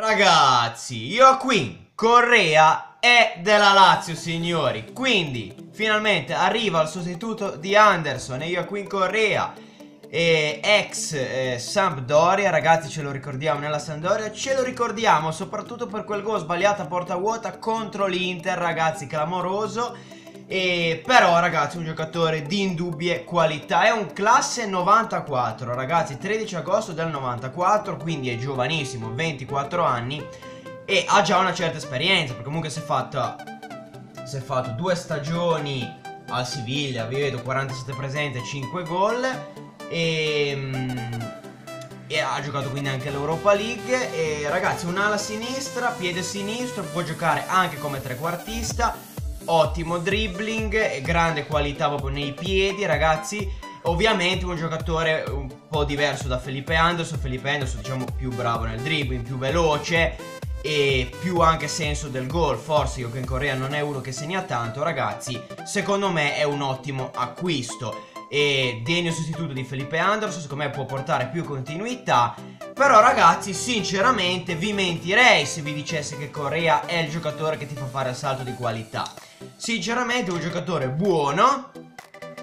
Ragazzi, io qui, Correa è della Lazio, signori. Quindi, finalmente arriva il sostituto di Anderson io qui in Correa. E ex eh, Sampdoria, ragazzi ce lo ricordiamo nella Sampdoria, ce lo ricordiamo soprattutto per quel gol sbagliato a porta vuota contro l'Inter, ragazzi, clamoroso. E però ragazzi un giocatore di indubbie qualità. È un classe 94 ragazzi 13 agosto del 94 Quindi è giovanissimo 24 anni E ha già una certa esperienza Perché comunque si è fatto Si è fatto due stagioni al Siviglia Vi vedo 47 presente 5 gol e, e ha giocato quindi anche l'Europa League E ragazzi un'ala sinistra Piede sinistro Può giocare anche come trequartista ottimo dribbling grande qualità proprio nei piedi ragazzi. Ovviamente un giocatore un po' diverso da Felipe Anderson. Felipe Anderson diciamo più bravo nel dribbling, più veloce e più anche senso del gol. Forse io che in Corea non è uno che segna tanto ragazzi Secondo me è un ottimo acquisto e degno sostituto di Felipe Anderson secondo me può portare più continuità. Però ragazzi sinceramente vi mentirei se vi dicessi che Corea è il giocatore che ti fa fare il salto di qualità. Sinceramente è un giocatore buono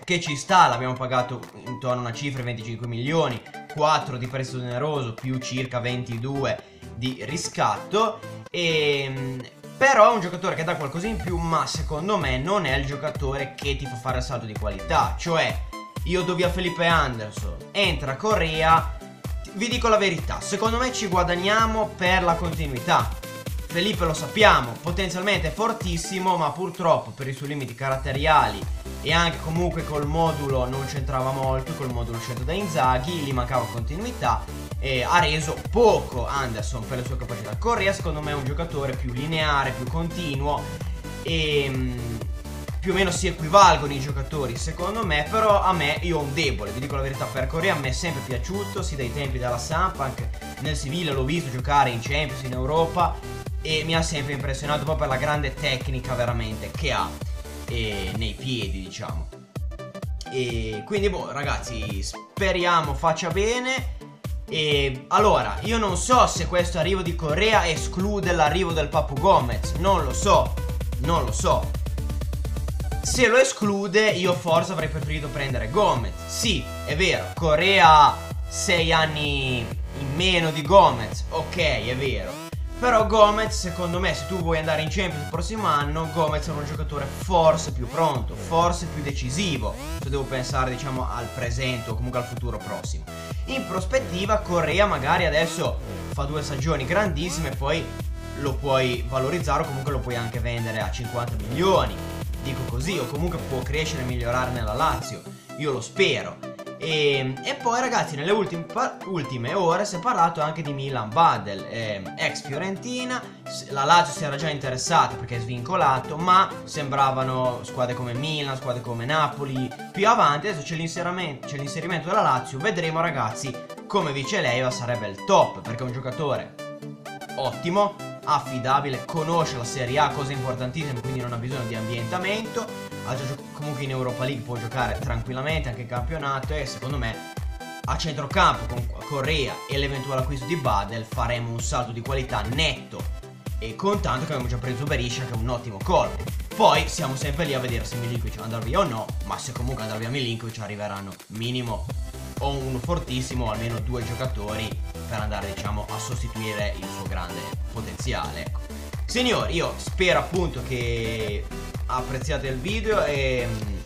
Che ci sta, l'abbiamo pagato intorno a una cifra 25 milioni 4 di prestito generoso più circa 22 di riscatto E ehm, però è un giocatore che dà qualcosa in più Ma secondo me non è il giocatore che ti fa fare il salto di qualità Cioè io do via Felipe Anderson. Entra Correa. Vi dico la verità Secondo me ci guadagniamo per la continuità. Felipe lo sappiamo, potenzialmente è fortissimo, ma purtroppo per i suoi limiti caratteriali e anche comunque col modulo non c'entrava molto, col modulo scelto da Inzaghi, gli mancava continuità e ha reso poco Anderson per le sue capacità. Correa secondo me è un giocatore più lineare, più continuo e mm, più o meno si equivalgono i giocatori secondo me Però a me, io ho un debole, vi dico la verità Per Corea a me è sempre piaciuto, sì dai tempi della Samp Anche nel Siviglia l'ho visto giocare in Champions, in Europa e mi ha sempre impressionato proprio per la grande tecnica veramente che ha e, nei piedi diciamo. E quindi boh ragazzi speriamo faccia bene. E allora io non so se questo arrivo di Corea esclude l'arrivo del Papu Gomez non lo so non lo so se lo esclude io forse avrei preferito prendere Gomez sì è vero Corea ha 6 anni in meno di Gomez ok è vero però Gomez, secondo me, se tu vuoi andare in Champions il prossimo anno, Gomez è un giocatore forse più pronto, forse più decisivo, se devo pensare, diciamo, al presente o comunque al futuro prossimo. In prospettiva, Correa magari adesso fa due stagioni grandissime poi lo puoi valorizzare o comunque lo puoi anche vendere a 50 milioni. Dico così, o comunque può crescere e migliorare nella Lazio. Io lo spero. E, e, poi ragazzi nelle ultime, ultime, ore si è parlato anche di Milan Badel eh, Ex Fiorentina La Lazio si era già interessata perché è svincolato Ma sembravano squadre come Milan, squadre come Napoli Più avanti adesso c'è l'inserimento della Lazio Vedremo ragazzi come vice Leiva sarebbe il top Perché è un giocatore ottimo affidabile, conosce la Serie A, cosa importantissima, quindi non ha bisogno di ambientamento. Ha già comunque in Europa League può giocare tranquillamente anche in campionato e secondo me a centrocampo con Correa e l'eventuale acquisto di Badel faremo un salto di qualità netto e contanto che abbiamo già preso Berisha che è un ottimo colpo. Poi siamo sempre lì a vedere se Milinkovic andrà via o no, ma se comunque andrà via Milinkovic arriveranno minimo o uno fortissimo o almeno due giocatori per andare diciamo a sostituire il suo grande potenziale ecco. Signori io spero appunto che apprezziate il video e mm,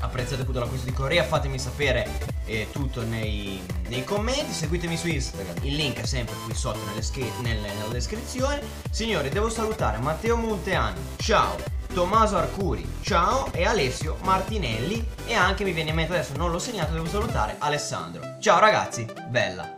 apprezzate appunto l'acquisto di Corea fatemi sapere eh, tutto nei, nei, commenti. Seguitemi su Instagram il link è sempre qui sotto nelle nel, nella descrizione. Signori devo salutare Matteo Monteani. Ciao Tommaso Arcuri, ciao, e Alessio Martinelli e anche mi viene in mente adesso non l'ho segnato, devo salutare Alessandro. Ciao ragazzi, bella!